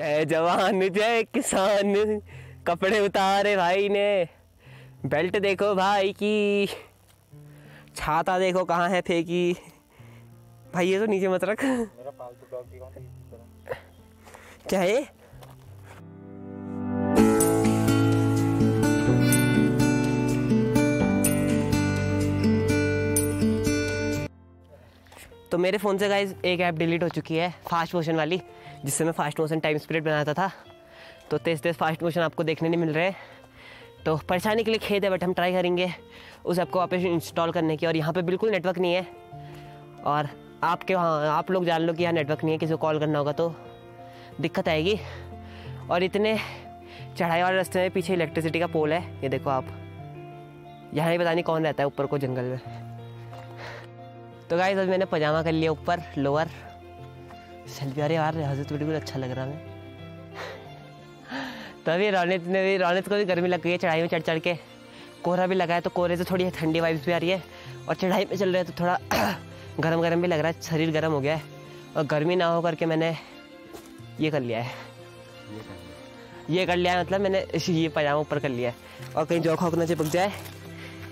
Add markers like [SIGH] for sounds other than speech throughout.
जय जवान जय किसान। कपड़े उतारे भाई ने। बेल्ट देखो भाई की। छाता देखो कहाँ है फेंकी। भाई ये तो नीचे मत रख। क्या है तो मेरे फ़ोन से गाइज़ एक ऐप डिलीट हो चुकी है फास्ट मोशन वाली, जिससे मैं फास्ट मोशन टाइम स्प्लिट बनाता था। तो तेज़ तेज़ फास्ट मोशन आपको देखने नहीं मिल रहे तो परेशानी के लिए खेद है बट हम ट्राई करेंगे उस ऐप को वापस इंस्टॉल करने की। और यहाँ पे बिल्कुल नेटवर्क नहीं है। और आपके वहाँ, आप लोग जान लो कि यहाँ नेटवर्क नहीं है, किसी को कॉल करना होगा तो दिक्कत आएगी। और इतने चढ़ाई वाले रास्ते में पीछे इलेक्ट्रिसिटी का पोल है, ये देखो आप। यहाँ ही पता नहीं कौन रहता है, ऊपर को जंगल में। तो गाइस अभी मैंने पजामा कर लिया ऊपर लोअर सेल्फी अरे यार हज़रत बिल्कुल अच्छा लग रहा मैं [LAUGHS] तो अभी रौनित ने भी रौनित को भी गर्मी लग गई है चढ़ाई में चढ़ चढ़ के। कोहरा भी लगा है तो कोहरे से थोड़ी ठंडी वाइब्स भी आ रही है। और चढ़ाई में चल रहे हैं तो थोड़ा [CLEARS THROAT] गर्म गरम भी लग रहा है शरीर गर्म हो गया है। और गर्मी ना हो करके मैंने ये कर लिया है। ये कर लिया। है मतलब मैंने [LAUGHS] ये पजामा ऊपर कर लिया है। और कहीं जोखा ना चिपक जाए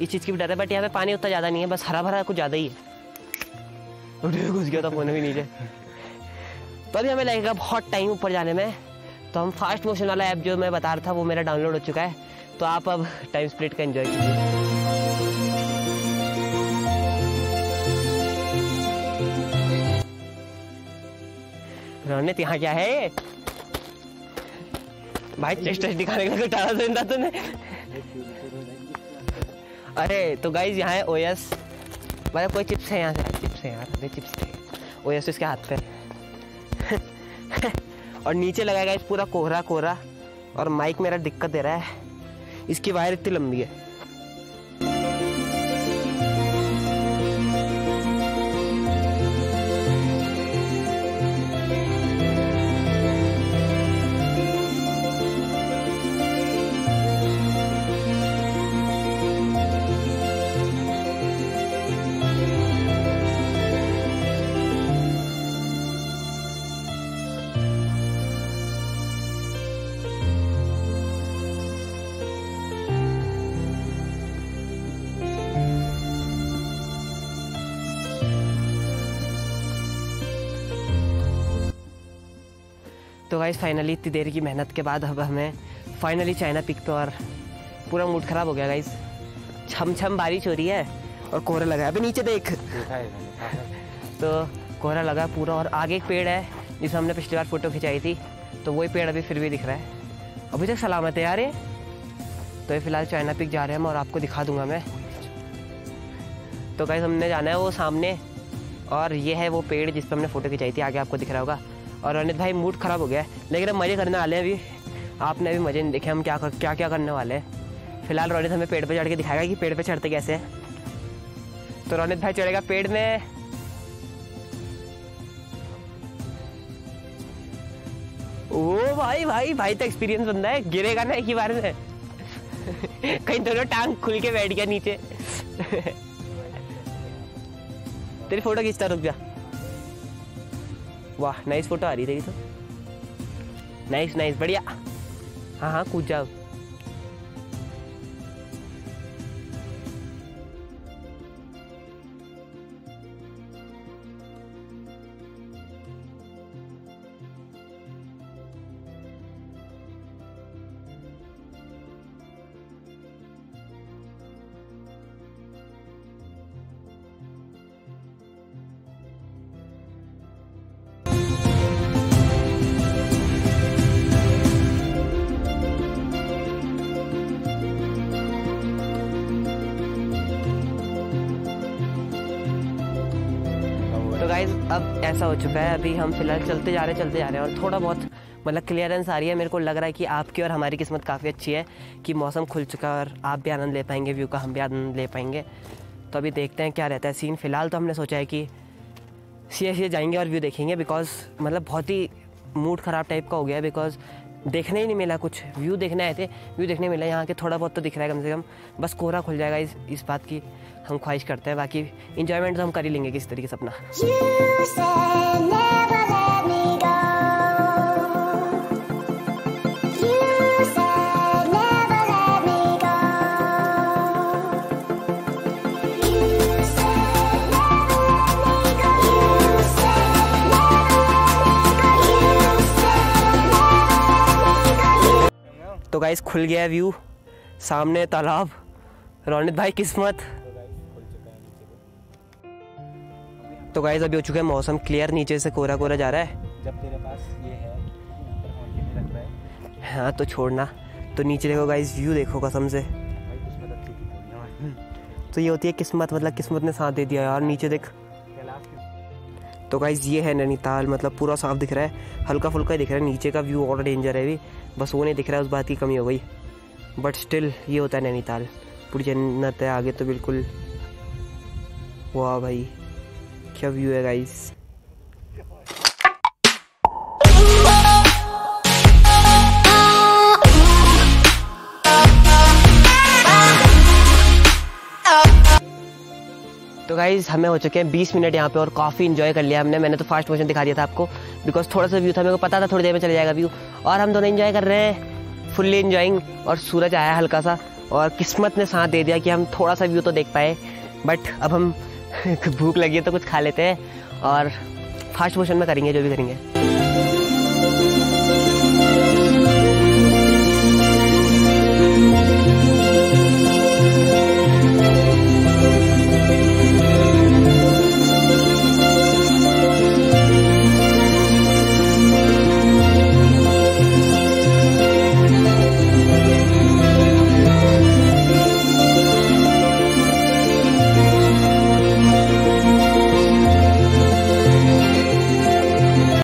इस चीज़ की भी डर है बट यहाँ पे पानी उतना ज़्यादा नहीं है बस हरा भरा कुछ ज़्यादा ही है। उठे घुस गया था, फ़ोन भी नीचे। तो अभी हमें लगेगा बहुत टाइम ऊपर जाने में। तो हम फास्ट मोशन वाला ऐप जो मैं बता रहा था, वो मेरा डाउनलोड हो चुका है। तो आप अब टाइम स्प्लिट का एंजॉय कीजिए। रोनित यहाँ क्या है भाई चेस्ट टेस्ट दिखाने का टाला तो इंदा तूने। अरे तो गाइज़ यहाँ है ओएस मतलब कोई चिप्स है यहाँ से चिप्स है यार अरे चिप्स थे वो ऐसे इसके हाथ पे और नीचे लगाएगा इस पूरा कोहरा कोहरा। और माइक मेरा दिक्कत दे रहा है। इसकी वायर इतनी लंबी है। तो गाइस फाइनली इतनी देर की मेहनत के बाद अब हमें फाइनली चाइना पिक तो और पूरा मूड खराब हो गया गाइस छम छम बारिश हो रही है और कोहरा लगा है। अभी नीचे देख। [LAUGHS] तो कोहरा लगा पूरा और आगे एक पेड़ है जिसमें हमने पिछली बार फ़ोटो खिंचाई थी। तो वही पेड़ अभी फिर भी दिख रहा है। अभी तक सलामत है यार ये। तो ये फ़िलहाल चाइना पिक जा रहे हैं हम और आपको दिखा दूँगा मैं। तो गाइस हमने जाना है वो सामने और ये है वो पेड़ जिस पर हमने फ़ोटो खिंचाई थी। आगे आपको दिख रहा होगा। और अनित भाई मूड खराब हो गया है। लेकिन हम मज़े करने वाले हैं अभी। आपने अभी मज़े नहीं देखे हम क्या कर, क्या क्या करने वाले हैं। फ़िलहाल रोनित हमें पेड़ पे चढ़ के दिखाएगा कि पेड़ पे चढ़ते कैसे तो रोनित भाई चढ़ेगा पेड़ में। ओ भाई भाई भाई तो एक्सपीरियंस बंदा है। गिरेगा ना एक ही बार में। [LAUGHS] कहीं दोनों टांग खुल के बैठ गया नीचे। [LAUGHS] तेरी फ़ोटो खींचता रुक जा। वाह नाइस फ़ोटो आ रही तेरी तो। नाइस नाइस बढ़िया। हाँ हाँ कूद जाओ। गाइज़ अब ऐसा हो चुका है। अभी हम फ़िलहाल चलते जा रहे चलते जा रहे हैं और थोड़ा बहुत मतलब क्लियरेंस आ रही है। मेरे को लग रहा है कि आपकी और हमारी किस्मत काफ़ी अच्छी है कि मौसम खुल चुका है और आप भी आनंद ले पाएँगे व्यू का हम भी आनंद ले पाएँगे। तो अभी देखते हैं क्या रहता है सीन फ़िलहाल तो हमने सोचा है कि सीधे सीधे जाएँगे और व्यू देखेंगे बिकॉज़ मतलब बहुत ही मूड ख़राब टाइप का हो गया बिकॉज़ देखने ही नहीं मिला कुछ। व्यू देखने आए थे। व्यू देखने मिला। यहाँ के थोड़ा बहुत तो दिख रहा है कम से कम। बस कोहरा खुल जाएगा इस इस बात की हम ख्वाहिश करते हैं। बाकी इंजॉयमेंट तो हम कर ही लेंगे किस तरीके से अपना। तो गाइस खुल गया है व्यू सामने तालाब. रौनित भाई किस्मत. तो गाइस अभी हो चुका है मौसम क्लियर नीचे से कोरा कोरा जा रहा है. जब तेरे पास ये है रख रहा है? हाँ तो छोड़ना. तो नीचे देखो गाइस व्यू देखो कसम से. तो ये होती है किस्मत मतलब किस्मत ने साथ दे दिया यार. नीचे देख. तो गाइज़ ये है नैनीताल मतलब पूरा साफ़ दिख रहा है। हल्का फुल्का दिख रहा है, नीचे का व्यू और डेंजर है भी। बस वो नहीं दिख रहा है उस बात की कमी हो गई। बट स्टिल ये होता है नैनीताल। पूरी जन्नत है आगे तो बिल्कुल। वाह भाई, क्या व्यू है गाइज़ तो गाइज़ हमें हो चुके हैं 20 मिनट यहाँ पे और काफ़ी इन्जॉय कर लिया हमने। मैंने तो फास्ट मोशन दिखा दिया था आपको। बिकॉज़ थोड़ा सा व्यू था, मेरे को पता था थोड़ी देर में चले जाएगा व्यू और हम दोनों इन्जॉय कर रहे हैं फुल्ली इन्जॉइंग और सूरज आया हल्का सा, और किस्मत ने साथ दे दिया कि हम थोड़ा सा व्यू तो देख पाए। बट अब हम [LAUGHS] भूख लगी है तो कुछ खा लेते हैं। और फास्ट मोशन में करेंगे, जो भी करेंगे।